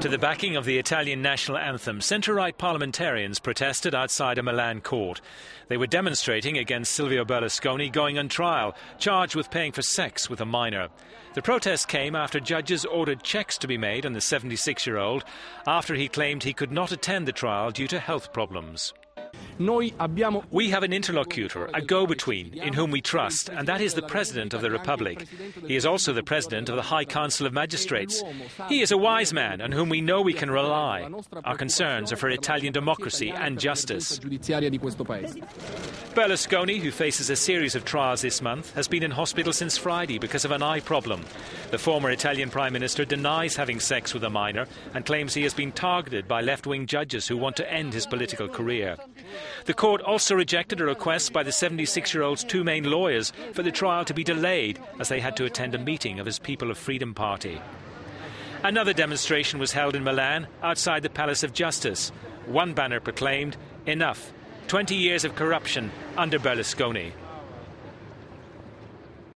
To the backing of the Italian national anthem, centre-right parliamentarians protested outside a Milan court. They were demonstrating against Silvio Berlusconi going on trial, charged with paying for sex with a minor. The protest came after judges ordered checks to be made on the 76-year-old after he claimed he could not attend the trial due to health problems. We have an interlocutor, a go-between, in whom we trust, and that is the President of the Republic. He is also the President of the High Council of Magistrates. He is a wise man on whom we know we can rely. Our concerns are for Italian democracy and justice. Berlusconi, who faces a series of trials this month, has been in hospital since Friday because of an eye problem. The former Italian Prime Minister denies having sex with a minor and claims he has been targeted by left-wing judges who want to end his political career. The court also rejected a request by the 76 year old's two main lawyers for the trial to be delayed as they had to attend a meeting of his People of Freedom Party. Another demonstration was held in Milan outside the Palace of Justice. One banner proclaimed, Enough 20 years of corruption under Berlusconi.